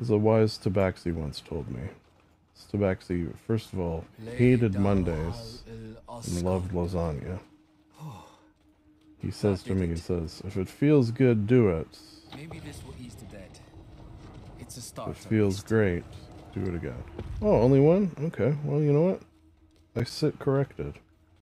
As a wise Tabaxi once told me. Tabaxi, first of all, hated Mondays and loved lasagna. He says to me, he says, if it feels good, do it. Maybe this will ease the dead. It's a start. It feels great, do it again. Oh, only one? Okay, well, you know what? I sit corrected.